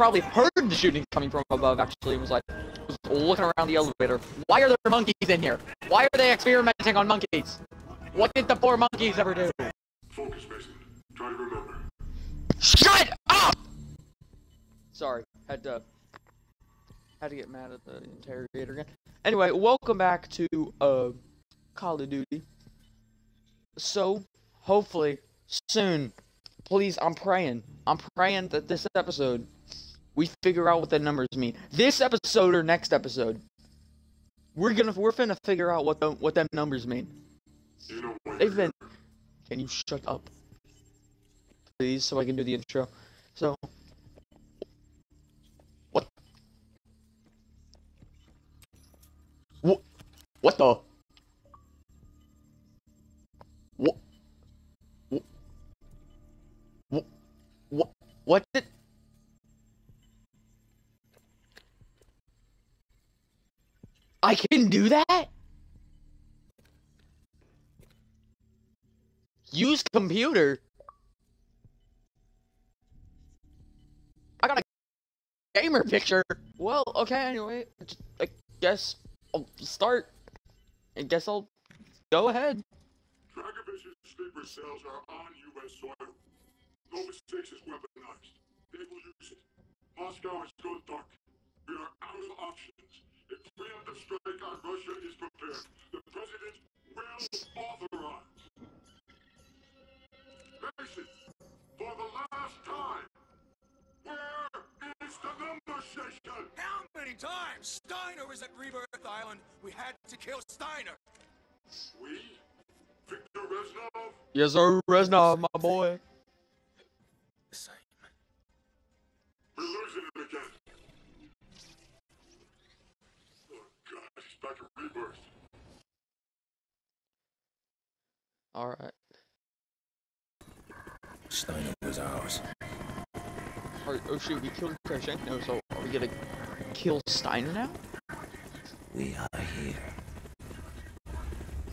probably heard the shooting coming from above, actually, and was like, was looking around the elevator. Why are there monkeys in here? Why are they experimenting on monkeys? What did the four monkeys ever do? Focus, Mason. Try to remember. Shut up! Sorry, had to had to get mad at the interrogator again. Anyway, welcome back to uh Call of Duty. So, hopefully soon, please, I'm praying. I'm praying that this episode we figure out what the numbers mean. This episode or next episode. We're gonna we're finna figure out what the what them numbers mean. They've been. Can you shut up, please, so I can do the intro? So. What? What? What the? What? What? What? What? What did? I can do that? Use computer. I got a gamer picture. Well, okay, anyway. I guess I'll start. I guess I'll go ahead. Cells are on U.S. soil. Nova 6 is weaponized. They will use it. Moscow How many times Steiner was at Rebirth Island? We had to kill Steiner. We? Victor Reznov? Yes, sir, Reznov, my boy. Same. We're losing it again. Oh god, he's back at rebirth. All right. Steiner was ours. Are, oh shoot, we killed Kravchenko, so are we gonna kill Steiner now? We are here.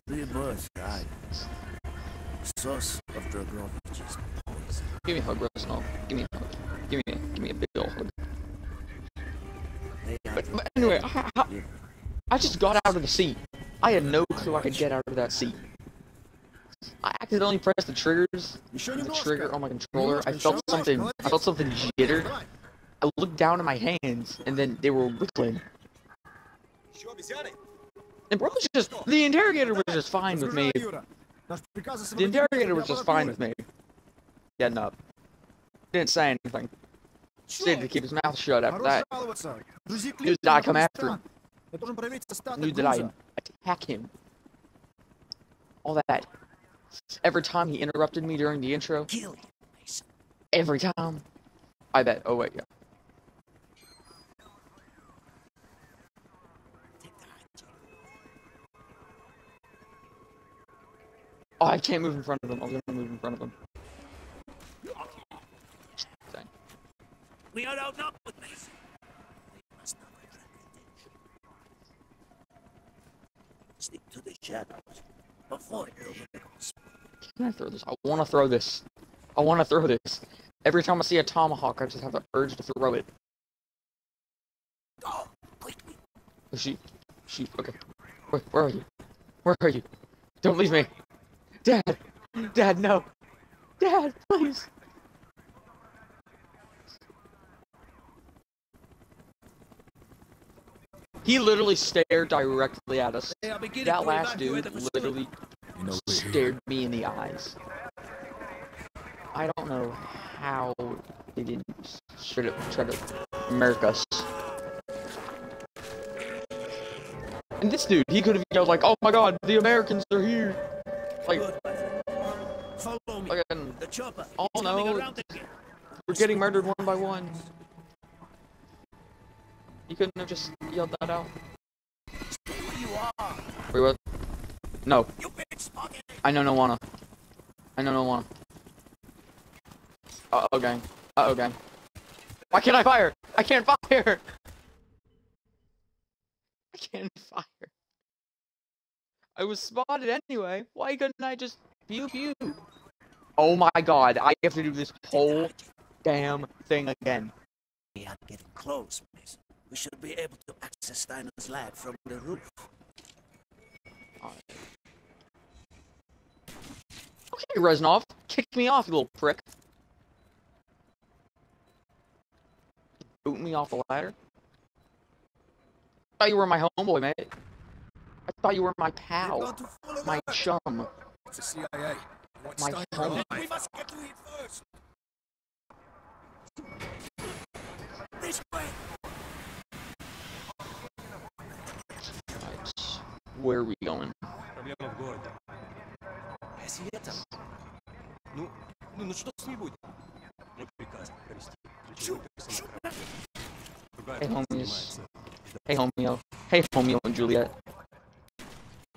Rebirth guidance. Source of Dragovich's poison. Give me a hug, Reznov. Give me a hug. Give me, a, give me a big ol' hug. But, but anyway, I, I, I just got out of the seat. I had no clue I could get out of that seat. I accidentally pressed the triggers, the trigger on my controller. I felt something, I felt something jitter. I looked down at my hands, and then they were wiggling. And bro was just, the interrogator was just fine with me. The interrogator was just fine with me. Getting up. Didn't say anything. Stayed to keep his mouth shut after that. Knew that I come after him. Knew that I'd attack him. All that. Every time he interrupted me during the intro. Kill him, Mason. Every time. I bet. Oh, wait, yeah. Oh, I can't move in front of him. I was gonna move in front of him. Dang. We are outnumbered, Mason. We must not it. Stick to the shadows. Avoid the wiggles. Can I throw this? I want to throw this. I want to throw this. Every time I see a tomahawk, I just have the urge to throw it. Oh, Go, quickly. Oh, sheep. Sheep. Okay. Where, where are you? Where are you? Don't leave me. Dad. Dad, no. Dad, please. He literally stared directly at us. They are beginning That last dude literally You know we're here. stared me in the eyes. I don't know how they didn't straight up try to murk us. And this dude, he could have yelled like, "Oh my God, the Americans are here!" Like, Good, my friend. Follow me. fucking, The chopper. Oh, no. we're getting murdered one by one. You couldn't have just yelled that out. Stay where you are. Wait, what? No, You big spotted. I know no wanna. I know no wanna. Uh oh, gang. Uh oh, gang. Why can't I fire? I can't fire. I can't fire. I was spotted anyway. Why couldn't I just pew pew? Oh my god, I have to do this whole damn thing again. We are getting close, Mason. We should be able to access Steiner's lab from the roof. Okay, Reznov, kick me off, you little prick. Boot me off the ladder. I thought you were my homeboy, mate. I thought you were my You're pal, not to follow my that. chum. It's the CIA. They want My Steiner home. alive. We must get to it first. This way. Right. Where are we going? Проблема в городе. Если это... Ну, ну, ну что с ней будет? Мой приказ провести ключевой персонал. Другая Hey, пара homies. занимается. Hey, homeo. Hey, homeo and Juliet.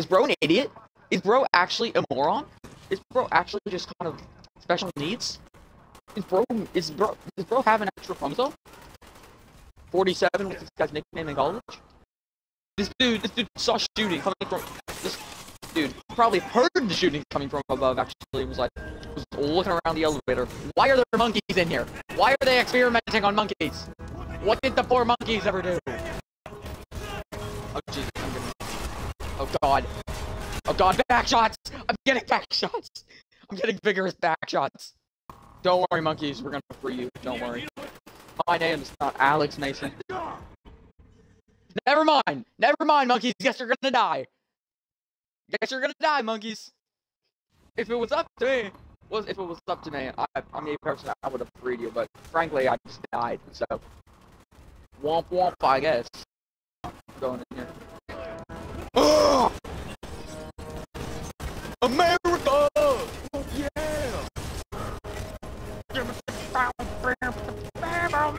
Is bro an idiot? Is bro actually a moron? Is bro actually just kind of special needs? Is bro is bro does bro have an extra chromosome? Forty-seven with this guy's nickname in college. This dude, this dude saw shooting coming from this dude probably heard the shooting coming from above. Actually, was like was looking around the elevator. Why are there monkeys in here? Why are they experimenting on monkeys? What did the poor monkeys ever do? Oh God! Oh God! Back shots! I'm getting back shots! I'm getting vigorous back shots. Don't worry, monkeys. We're gonna free you. Don't worry. My name is not Alex Mason. Never mind. Never mind, monkeys. Guess you're gonna die. Guess you're gonna die, monkeys. If it was up to me, was if it was up to me, I, I mean, personally, I would have freed you. But frankly, I just died. So, womp womp. I guess. Going in here.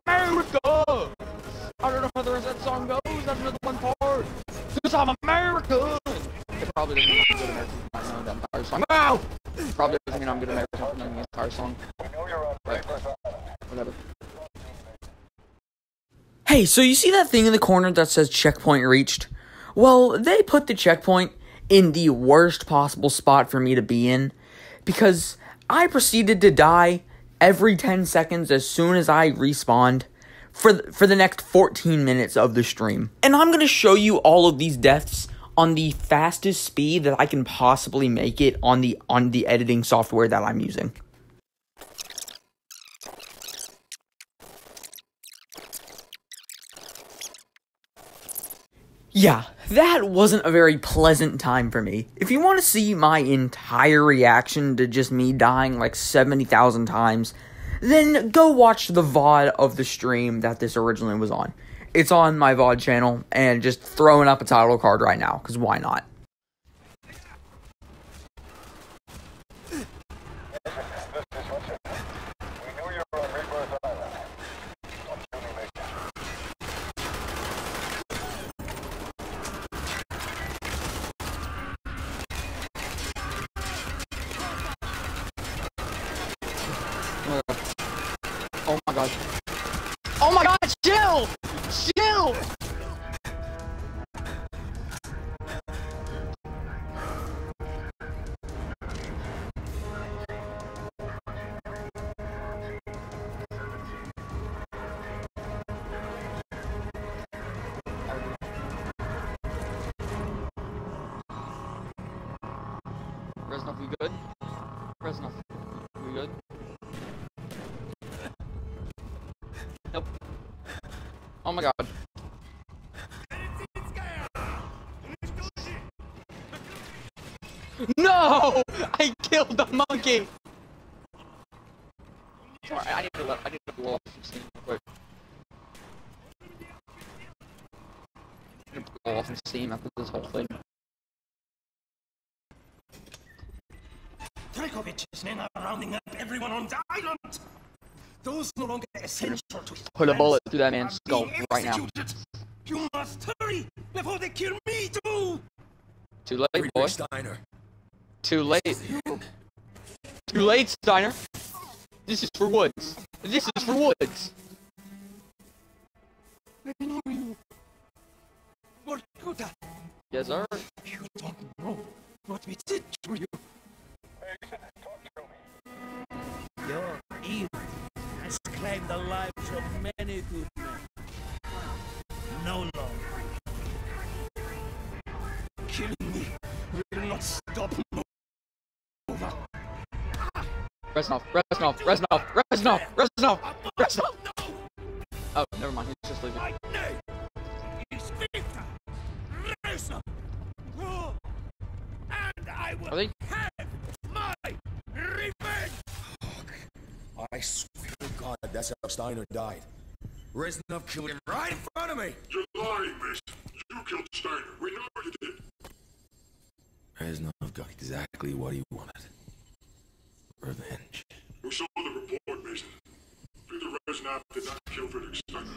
America! I don't know how the rest of that song goes. That's another one part. Cause I'm American! It probably doesn't mean I'm good American. I know that entire song. Ow! Probably doesn't mean I'm good American for knowing the entire song. But, whatever. Hey, so you see that thing in the corner that says checkpoint reached? Well, they put the checkpoint in the worst possible spot for me to be in because I proceeded to die every 10 seconds as soon as I respawned for th- for the next 14 minutes of the stream. And I'm going to show you all of these deaths on the fastest speed that I can possibly make it on the on the editing software that I'm using. Yeah, that wasn't a very pleasant time for me. If you want to see my entire reaction to just me dying like 70,000 times, then go watch the VOD of the stream that this originally was on. It's on my VOD channel, and just throwing up a title card right now, because why not? Oh my god. Oh my god, chill! Chill! Reznov, we good? Oh my god. No! I killed the monkey! Sorry, I need to let, I need to blow off some quick. I need to blow off some steam after this whole thing. Dragovich's men are rounding up everyone on the island. Those no longer essential to his Put a bullet through that are man's skull right now. You must hurry before they kill me too. Too late, Reaper boy. Steiner. Too late. Too late, Steiner. This is for Woods. This is for Woods. I know you. Vorkuta, Yes, sir. you don't know what we did to you. Your evil has claimed the lives of many good men. No longer. Killing me will not stop Nova. Reznov, Reznov, Reznov, Reznov, Reznov, Reznov! Oh, never mind, he's just leaving. My name is Victor Reznov! And I will have my revenge! I swear God, that's how Steiner died. Reznov killed him right in front of me. You're lying, Mason. You killed Steiner. We know you did. Reznov got exactly what he wanted. Revenge. We saw the report, Mason. Peter Reznov did not kill Friedrich Steiner.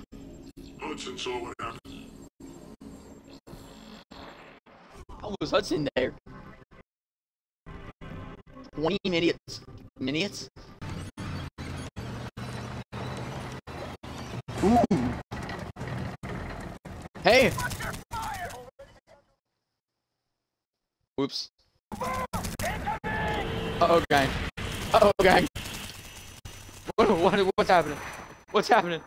Hudson saw what happened. How was Hudson there? 20 minutes. Minutes? Ooh. Hey! Whoops. Uh-oh, gang. Uh-oh, gang. What, what, what's happening? What's happening?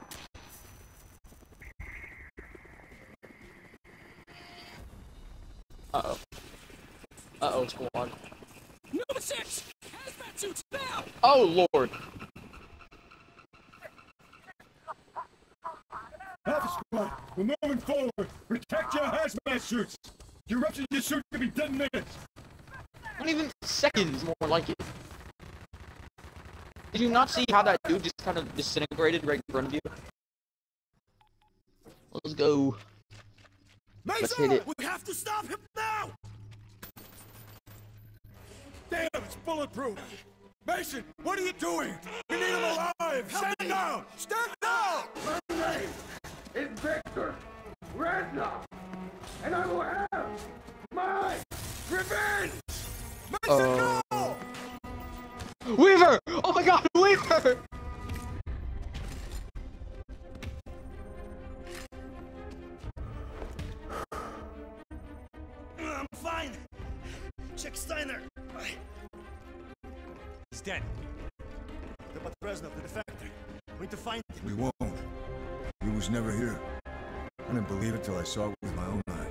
Uh-oh. Uh-oh, squad. Number six, hazmat suits now. Oh, Lord. Alpha Squad, we're moving forward. Protect your hazmat suits. Your rupture your suit could be 10 minutes. Not even seconds, more like it. Did you not see how that dude just kind of disintegrated right in front of you? Let's go. Let's hit it. we have to stop him now. Damn, it's bulletproof. Mason, what are you doing? We need him alive. Stand down. Stand down. My is Victor Reznov, and I will have my revenge. Mason, Uh, no! Weaver! Oh my god, Weaver! I'm fine. Check Steiner. He's dead. The Reznov, the defector. We need to find him. We won't. He was never here. I didn't believe it till I saw it with my own eyes.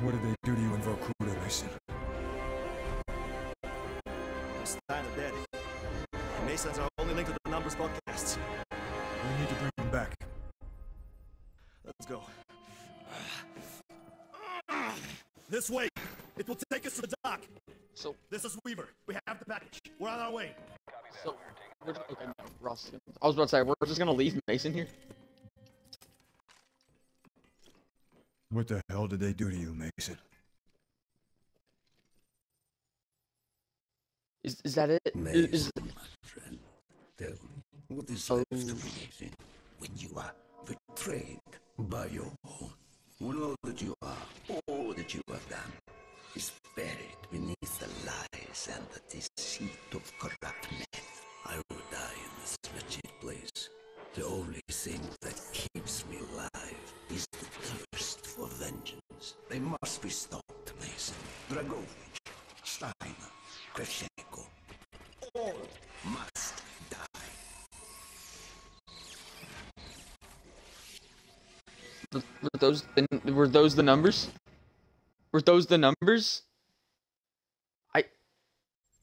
What did they do to you in Vorkuta, Mason? Steiner dead. Mason's our only link to the numbers broadcasts. We need to bring him back. Let's go. This way. It will take us to the dock. So, This is Weaver. We have the package. We're on our way. so, we're just, okay, no, Ross. I was about to say, we're just gonna leave Mason here. What the hell did they do to you, Mason? Is, is that it? Mason, is, my friend, tell me, what is Oh. left to Mason when you are betrayed by your own? When all that you are, all that you have done, is buried beneath the lies and the deceit of corrupt men. I will die in this wretched place. The only thing that keeps me alive is the thirst for vengeance. They must be stopped, Mason. Dragovich, Steiner, Kravchenko, all must die. were those the, were those the numbers? Were those the numbers? I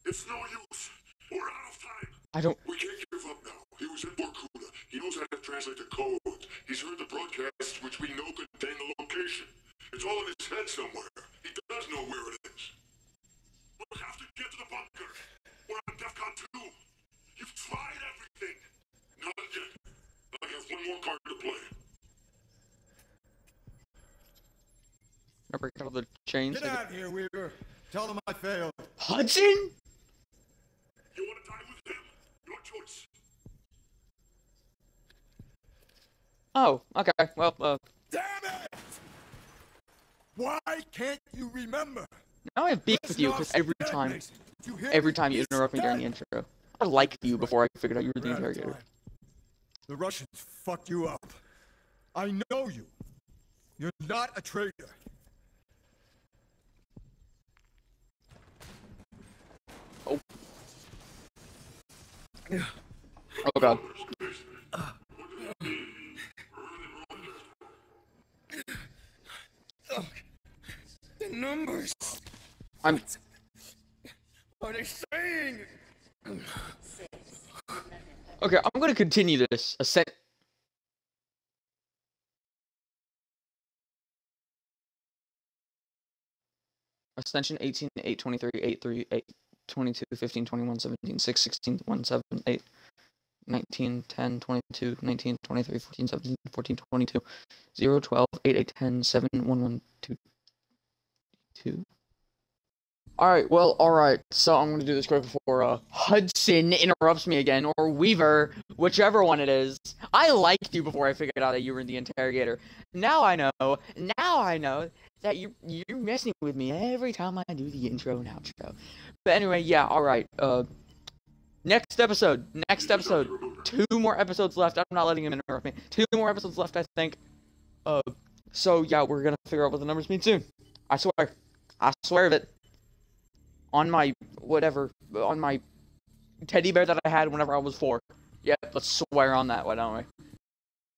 It's no use. We're out of time. I don't We can't give up now. He was in Vorkuta. He knows how to translate the code. He's heard the broadcasts, which we know contain the location. It's all in his head somewhere. He does know where it is. We'll have to get to the bunker. We're on DEFCON 2. You've tried everything. Not yet. I have one more card to play. I break out the chains. Get out of here, Weaver. Tell them I failed. Hudson? Oh, okay. Well, uh, Damn it! Why can't you remember? now I have beef with you because every time, you every time you interrupt me during the intro, I liked you before I figured out you were the interrogator. The Russians fucked you up. I know you. You're not a traitor. Oh. Oh god. Numbers. I'm. What are they saying? Okay, I'm gonna continue this. Ascent. Ascension 18, 8, 23, 8, 3, 8, 22, 15, 21, 17, 6, 16, 1, 7, 8, 19, 10, 22, 19, 23, 14, 17, 14, 22, 0, 12, 8, 8, 10, 7, 1, 1, 2, 2. Alright, well, alright, so I'm gonna do this quick before uh, Hudson interrupts me again, or Weaver, whichever one it is. I liked you before I figured out that you were the interrogator. Now I know, now I know that you you're messing with me every time I do the intro and outro. But anyway, yeah, alright, uh, next episode, next episode, two more episodes left. I'm not letting him interrupt me. Two more episodes left, I think. Uh, so yeah, we're gonna figure out what the numbers mean soon. I swear. I swear it on my whatever on my teddy bear that I had whenever I was four. Yeah, let's swear on that, why don't we?